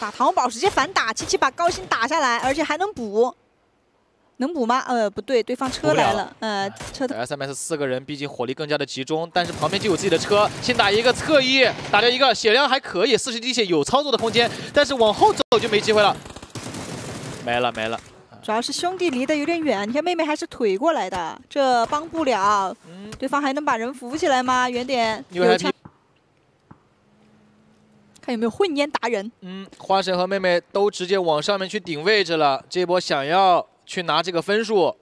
打糖宝直接反打，七七把高星打下来，而且还能补，能补吗？呃，不对，对方车来了，呃，车的。S M S 四个人，毕竟火力更加的集中，但是旁边就有自己的车，先打一个侧翼，打掉一个，血量还可以，四十滴血有操作的空间，但是往后走就没机会了，没了没了。主要是兄弟离得有点远，你看妹妹还是腿过来的，这帮不了。嗯，对方还能把人扶起来吗？远点有枪。看有没有混烟达人。嗯，花神和妹妹都直接往上面去顶位置了。这波想要去拿这个分数，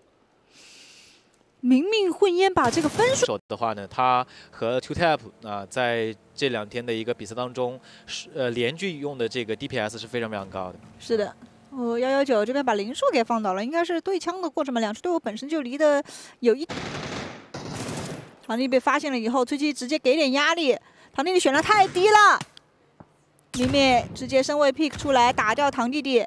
明明混烟把这个分数的话呢，他和 Two Tap 啊，在这两天的一个比赛当中，是呃连续用的这个 DPS 是非常非常高的。是的，哦幺幺九这边把林树给放倒了，应该是对枪的过程嘛。两支队伍本身就离得有一，唐丽被发现了以后，崔七直接给点压力，唐丽的血量太低了。明灭直接身位 pick 出来打掉堂弟弟，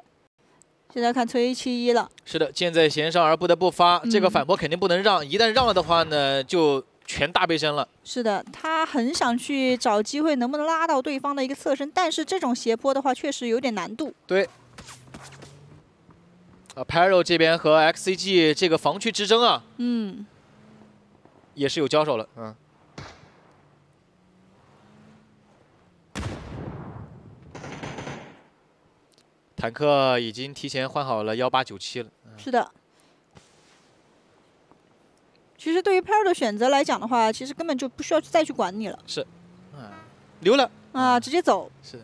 现在看崔七一了。是的，箭在弦上而不得不发，这个反坡肯定不能让，一旦让了的话呢，就全大背身了。是的，他很想去找机会，能不能拉到对方的一个侧身，但是这种斜坡的话确实有点难度。对。啊 p a r o 这边和 XCG 这个防区之争啊，嗯，也是有交手了，嗯。坦克已经提前换好了幺八九七了。是的。其实对于 Pair 的选择来讲的话，其实根本就不需要再去管你了。是。啊，溜了。啊，直接走。是。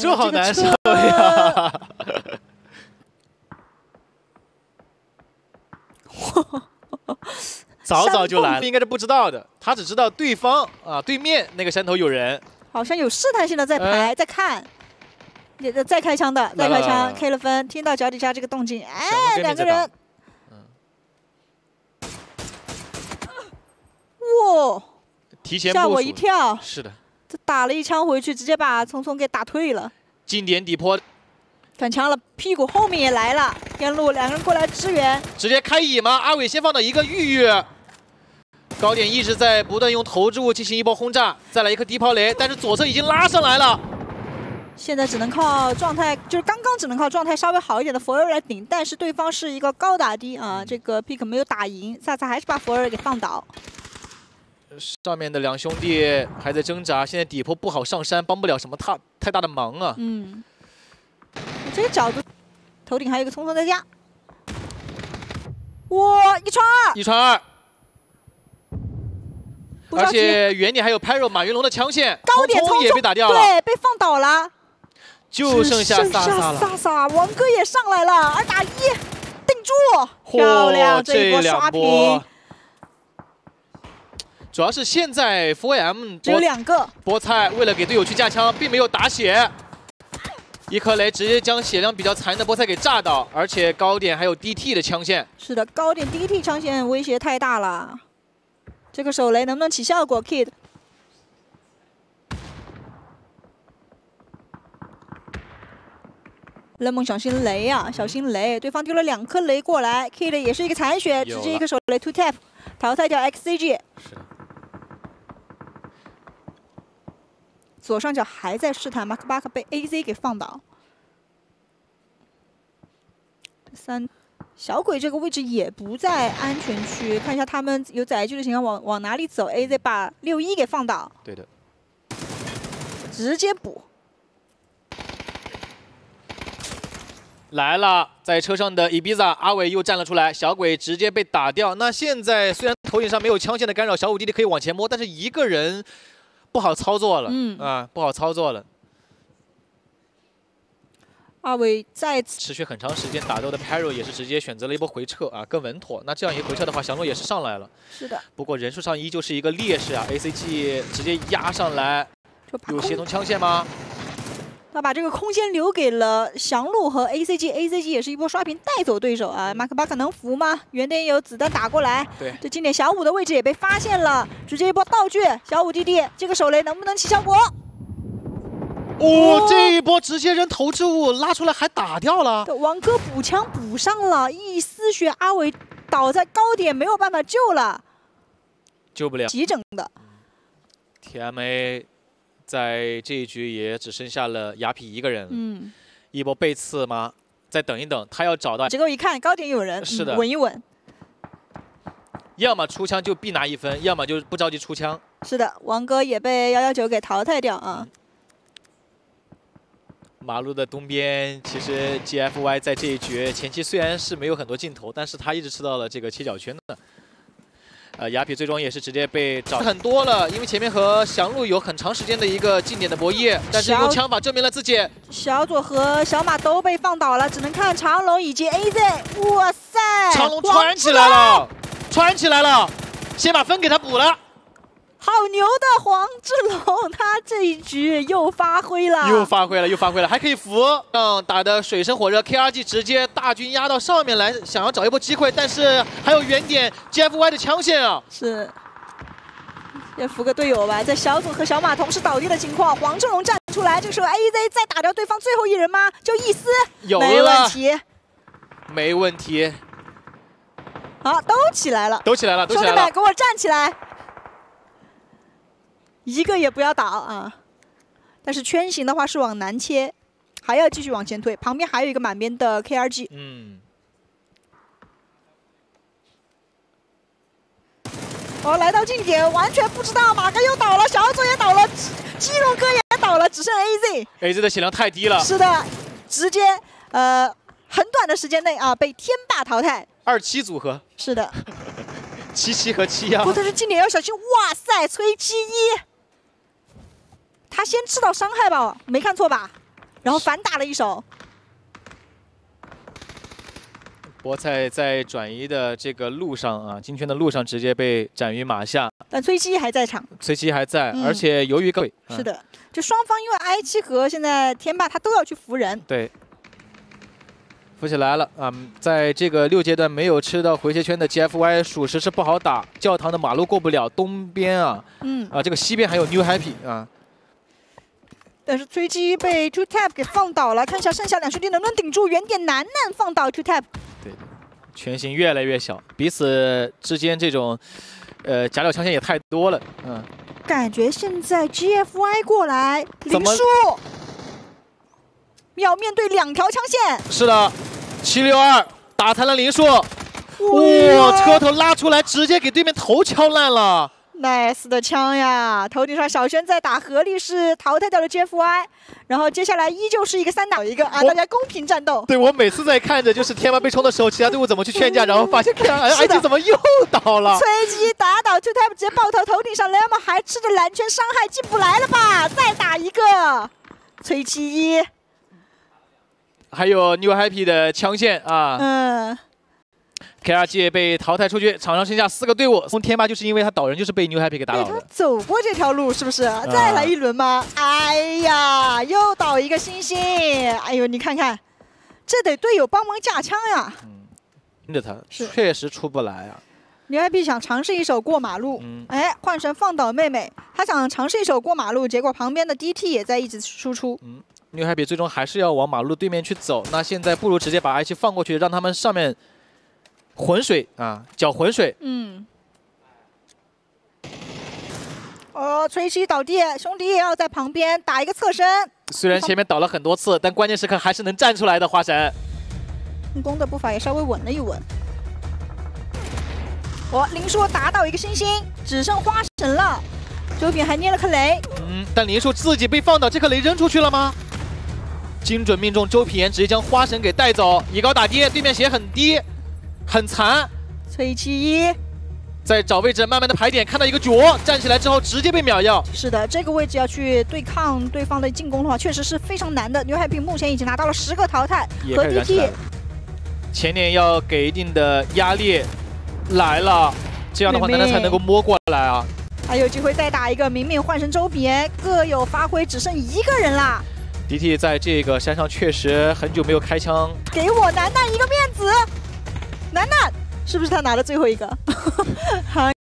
这好难受呀！早早就来了，应该是不知道的。他只知道对方啊，对面那个山头有人。好像有试探性的在排，在看，也在开枪的，在开枪，K 了分，听到脚底下这个动静，哎，两个人，哇，提前吓我一跳，是的，这打了一枪回去，直接把聪聪给打退了，经典底坡，转枪了，屁股后面也来了，天路两个人过来支援，直接开野吗？阿伟先放到一个玉玉。高点一直在不断用投掷物进行一波轰炸，再来一颗低抛雷，但是左侧已经拉上来了。现在只能靠状态，就是刚刚只能靠状态稍微好一点的佛尔来顶，但是对方是一个高打低啊，这个 pick 没有打赢，萨萨还是把佛尔给放倒。上面的两兄弟还在挣扎，现在底坡不好上山，帮不了什么太太大的忙啊。嗯，这个角度，头顶还有一个匆匆在家。哇，一穿二，一穿二。而且原点还有 Pyro 马云龙的枪线，高点冲也被打掉了，对，被放倒了，就剩下萨萨了。萨萨，王哥也上来了，二打一，定住，漂亮，这一波刷屏。主要是现在 4M 只有两个，菠菜为了给队友去架枪，并没有打血，一颗雷直接将血量比较残的菠菜给炸倒，而且高点还有 DT 的枪线。是的，高点 DT 枪线威胁太大了。这个手雷能不能起效果，Kid？冷梦小心雷啊，小心雷！对方丢了两颗雷过来，Kid 也是一个残血，直接一个手雷 to tap，淘汰掉 XCG。左上角还在试探，马克巴克被 AZ 给放倒。三。小鬼这个位置也不在安全区，看一下他们有载具的情况，往往哪里走？AZ 把六一给放倒，对的，直接补。来了，在车上的 Ibiza 阿伟又站了出来，小鬼直接被打掉。那现在虽然头顶上没有枪线的干扰，小五弟弟可以往前摸，但是一个人不好操作了，嗯啊，不好操作了。阿伟再次持续很长时间打斗的 Perro 也是直接选择了一波回撤啊，更稳妥。那这样一回撤的话，降落也是上来了。是的。不过人数上依旧是一个劣势啊，ACG 直接压上来，有协同枪线吗？那把这个空间留给了翔路和 ACG，ACG 也是一波刷屏带走对手啊。马克巴克能扶吗？原点有子弹打过来。对。这经典小五的位置也被发现了，直接一波道具，小五弟弟这个手雷能不能起效果？哦，这一波直接扔投掷物拉出来，还打掉了。王哥补枪补上了，一丝血，阿伟倒在高点，没有办法救了，救不了，急整的。TMA 在这一局也只剩下了雅痞一个人。嗯，一波背刺吗？再等一等，他要找到，结果一看高点有人，是的嗯稳一稳。要么出枪就必拿一分，要么就不着急出枪。是的，王哥也被幺幺九给淘汰掉啊。马路的东边，其实 GFY 在这一局前期虽然是没有很多镜头，但是他一直吃到了这个切角圈的。呃，雅痞最终也是直接被找很多了，因为前面和翔路有很长时间的一个近点的博弈，但是用枪法证明了自己。小左和小马都被放倒了，只能看长龙以及 AZ。哇塞，长龙穿起来了，穿起来了，先把分给他补了。好牛的黄志龙，他这一局又发挥了，又发挥了，又发挥了，还可以扶，让打的水深火热。KRG 直接大军压到上面来，想要找一波机会，但是还有远点 GFY 的枪线啊。是，要扶个队友吧。在小左和小马同时倒地的情况，黄志龙站出来，这个时候 AZ 再打掉对方最后一人吗？就一丝，有没问，题。没问题，好，都起来了，都起来了，都兄弟们。给我站起来，一个也不要倒啊！但是圈形的话是往南切，还要继续往前推，旁边还有一个满编的 KRG。嗯，哦，来到近点，完全不知道马哥又倒了，小左也倒了，肌肉哥也倒了，只剩 AZ。AZ 的血量太低了，是的，直接呃很短的时间内啊被天霸淘汰。二七组合，是的，七七和七啊不，。但是近点要小心。哇塞，崔七一，他先吃到伤害吧，没看错吧？然后反打了一手，菠菜在转移的这个路上啊，金圈的路上直接被斩于马下。但崔七还在场。崔七还在，嗯而且由于各位是，的，就双方因为 I 七和现在天霸他都要去扶人，对，扶起来了啊、在这个六阶段没有吃到回血圈的 GFY，属实是不好打。教堂的马路过不了，东边啊嗯，啊，这个西边还有 New Happy 啊，但是崔姬被 Two Tap 给放倒了，看一下剩下两兄弟能不能顶住。远点楠楠放倒 Two Tap，对，拳型越来越小，彼此之间这种呃夹角枪线也太多了，嗯，感觉现在 GFY 过来，怎么？林书要面对两条枪线，是的，七六二打残了林树，哇，哇车头拉出来，直接给对面头敲烂了。Nice 的枪呀！头顶上小轩在打合力是淘汰掉了 JFY，然后接下来依旧是一个三打一个啊，大家公平战斗。对我每次在看着就是天霸被冲的时候，其他队伍怎么去劝架，然后发现看 IG 怎么又倒了？崔基打倒 Two 直接爆头，头顶上 Lemon 还吃着蓝圈伤害进不来了吧？再打一个，崔七一，还有 New Happy 的枪线啊嗯，，KRG 被淘汰出局，场上剩下四个队伍。从天霸就是因为他倒人，就是被 New Happy 给打对他倒。走过这条路是不是？再来一轮吗？哎呀，又倒一个星星！哎呦，你看看，这得队友帮忙架枪呀。盯着他，是确实出不来啊。牛 IP 想尝试一手过马路，嗯，哎，换成放倒妹妹，他想尝试一手过马路，结果旁边的 DT 也在一直输出。New Happy 最终还是要往马路对面去走。那现在不如直接把 I 七放过去，让他们上面浑水啊，搅浑水。嗯。哦，崔七倒地，兄弟也要在旁边打一个侧身。虽然前面倒了很多次，但关键时刻还是能站出来的。花神，进攻的步伐也稍微稳了一稳。哦林书打倒一个星星，只剩花神了。周炳还捏了颗雷，嗯，但林叔自己被放倒，这颗雷扔出去了吗？精准命中，周品言直接将花神给带走，以高打低，对面血很低，很残，崔七一。在找位置慢慢的排点，看到一个脚站起来之后直接被秒掉。是的，这个位置要去对抗对方的进攻的话，确实是非常难的。牛海平目前已经拿到了十个淘汰和 DT。前点要给一定的压力来了，这样的话楠楠才能够摸过来啊。还有机会再打一个，明明换成周炳炎，各有发挥，只剩一个人啦。DT 在这个山上确实很久没有开枪，给我楠楠一个面子，楠楠是不是他拿了最后一个？好。